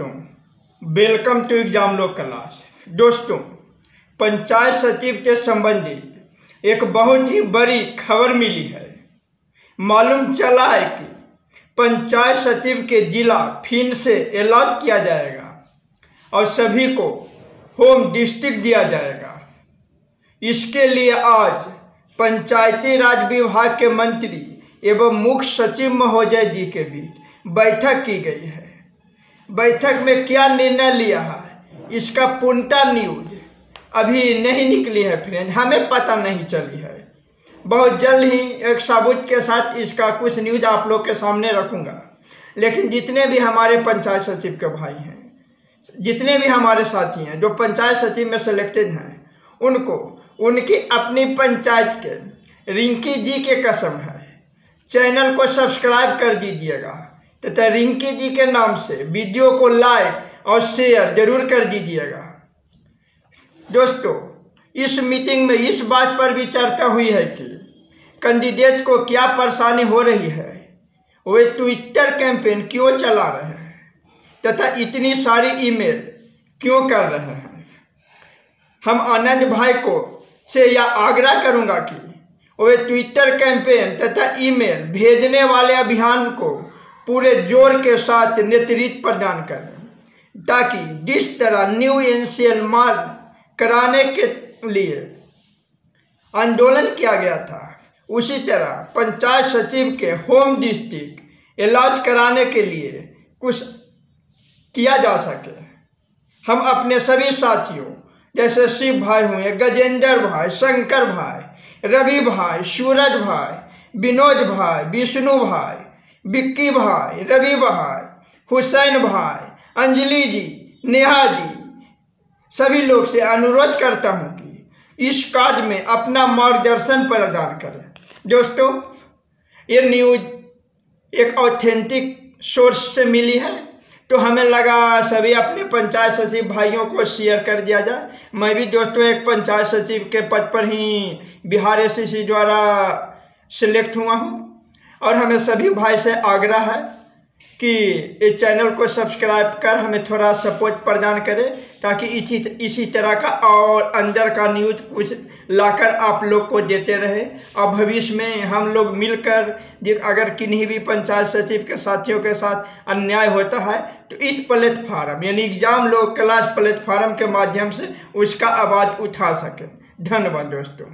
दोस्तों welcome to exam लो class दोस्तों, पंचायत सचिव के संबंधित एक बहुत ही बड़ी खबर मिली है। मालूम चला है कि पंचायत सचिव के जिला फिन से अलॉट किया जाएगा और सभी को होम डिस्ट्रिक्ट दिया जाएगा। इसके लिए आज पंचायती राज विभाग के मंत्री एवं मुख्य सचिव महोदय जी के बीच बैठक की गई है। बैठक में क्या निर्णय लिया है? इसका पूर्णता न्यूज़। अभी नहीं निकली है फ्रेंड, हमें पता नहीं चली है। बहुत जल्द ही एक सबूत के साथ इसका कुछ न्यूज़ आप लोग के सामने रखूँगा। लेकिन जितने भी हमारे पंचायत सचिव के भाई हैं, जितने भी हमारे साथी हैं, जो पंचायत सचिव में सेलेक्टेड हैं, उनको, उनकी अपनी पंचायत के, रिंकी जी के कसम है। चैनल को सब्सक्राइब कर दीजिएगा। तथा रिंकी जी के नाम से वीडियो को लाइक और शेयर ज़रूर कर दीजिएगा। दोस्तों, इस मीटिंग में इस बात पर भी चर्चा हुई है कि कैंडिडेट को क्या परेशानी हो रही है। वे ट्विटर कैंपेन क्यों चला रहे हैं तथा इतनी सारी ईमेल क्यों कर रहे हैं। हम आनंद भाई को से यह आग्रह करूँगा कि वे ट्विटर कैंपेन तथा ईमेल भेजने वाले अभियान को पूरे ज़ोर के साथ नेतृत्व प्रदान करें ताकि जिस तरह न्यू एनसीएल माल कराने के लिए आंदोलन किया गया था, उसी तरह पंचायत सचिव के होम डिस्ट्रिक्ट इलाज कराने के लिए कुछ किया जा सके। हम अपने सभी साथियों, जैसे शिव भाई हुए, गजेंद्र भाई, शंकर भाई, रवि भाई, सूरज भाई, विनोद भाई, विष्णु भाई बिक्की भाई, रवि भाई, हुसैन भाई, अंजलि जी, नेहा जी, सभी लोग से अनुरोध करता हूँ कि इस कार्य में अपना मार्गदर्शन प्रदान करें। दोस्तों, ये न्यूज़ एक ऑथेंटिक सोर्स से मिली है तो हमें लगा सभी अपने पंचायत सचिव भाइयों को शेयर कर दिया जाए। मैं भी दोस्तों एक पंचायत सचिव के पद पर ही बिहार एस द्वारा सिलेक्ट हुआ हूँ। और हमें सभी भाई से आग्रह है कि इस चैनल को सब्सक्राइब कर हमें थोड़ा सपोर्ट प्रदान करें ताकि इसी इसी तरह का और अंदर का न्यूज़ कुछ लाकर आप लोग को देते रहे। और भविष्य में हम लोग मिलकर अगर किन्हीं भी पंचायत सचिव के साथियों के साथ अन्याय होता है तो इस प्लेटफार्म यानी एग्ज़ाम लोग क्लास प्लेटफार्म के माध्यम से उसका आवाज़ उठा सकें। धन्यवाद दोस्तों।